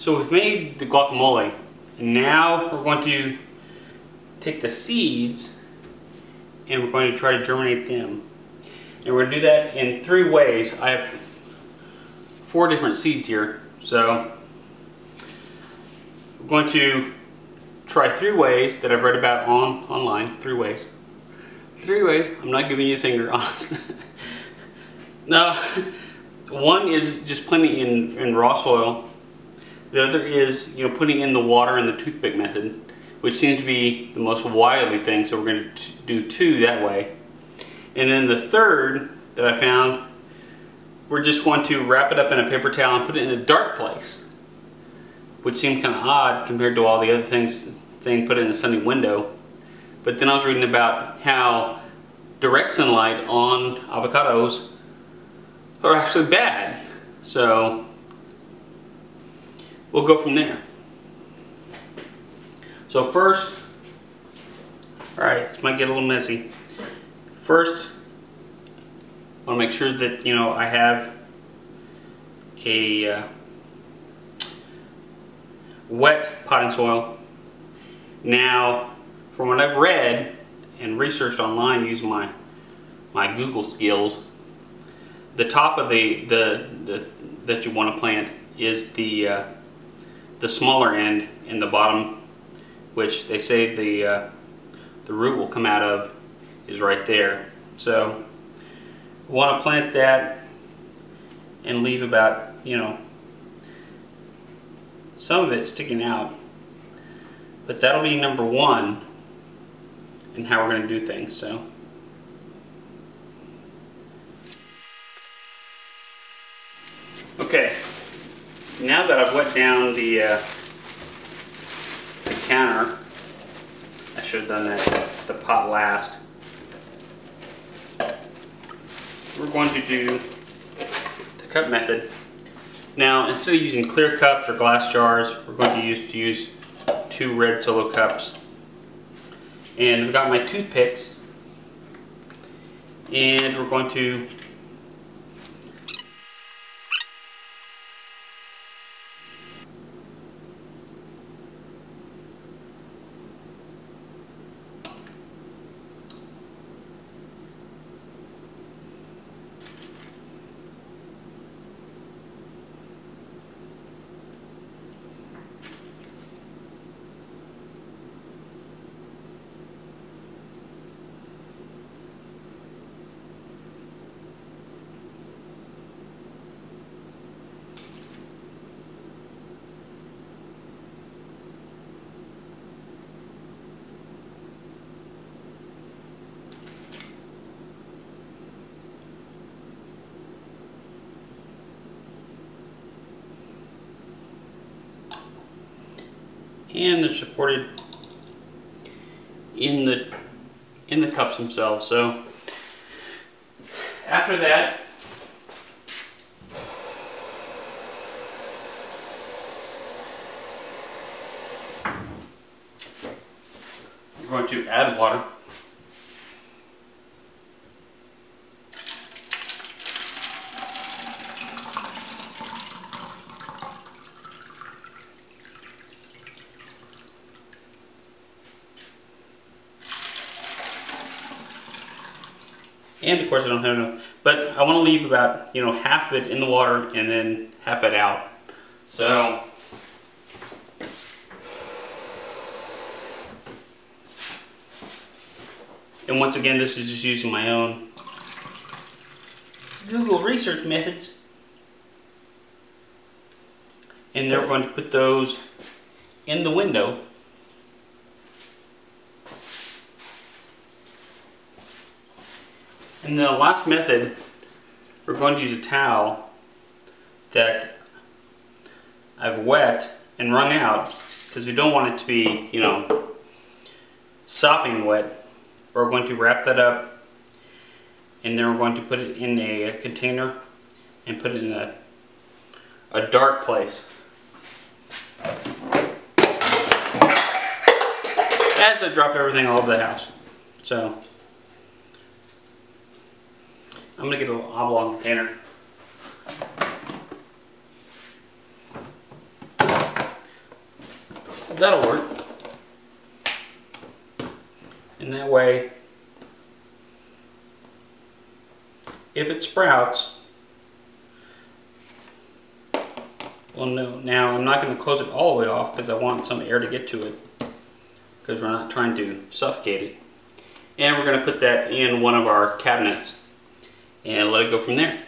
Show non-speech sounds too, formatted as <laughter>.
So we've made the guacamole, now we're going to take the seeds and we're going to try to germinate them. And we're going to do that in three ways. I have four different seeds here, so we're going to try three ways that I've read about on online. Three ways. Three ways. I'm not giving you a finger, <laughs> honest. no. One is just planting in, in raw soil. The other is, you know, putting in the water and the toothpick method, which seems to be the most widely thing. So we're going to do two that way. And then the third that I found, we're just going to wrap it up in a paper towel and put it in a dark place, which seemed kind of odd compared to all the other things saying put it in a sunny window. But then I was reading about how direct sunlight on avocados are actually bad. So we'll go from there. So first, all right, this might get a little messy. First, I want to make sure that, you know, I have a uh, wet potting soil. Now, from what I've read and researched online using my, my Google skills, the top of the, the, the that you want to plant is the, uh, the smaller end in the bottom, which they say the, uh, the root will come out of, is right there. So want to plant that and leave about, you know, some of it sticking out. But that'll be number one in how we're going to do things. So. Okay, now that I've wet down the, uh, the counter, I should have done that, the pot last. we're going to do the cup method. Now, instead of using clear cups or glass jars, we're going to use to use two red solo cups. And I've got my toothpicks, and we're going to and they're supported in the in the cups themselves. So after that, we're going to add water. And of course I don't have enough, but I want to leave about, you know, half of it in the water and then half it out. So, and once again, this is just using my own Google research methods. And they're going to put those in the window In the last method, we're going to use a towel that I've wet and wrung out because we don't want it to be, you know, sopping wet. We're going to wrap that up and then we're going to put it in a container and put it in a, a dark place. As I drop everything all over the house. So I'm gonna get a little oblong container. that'll work. And that way, if it sprouts, well no, now I'm not going to close it all the way off because I want some air to get to it because we're not trying to suffocate it. And we're going to put that in one of our cabinets and let it go from there.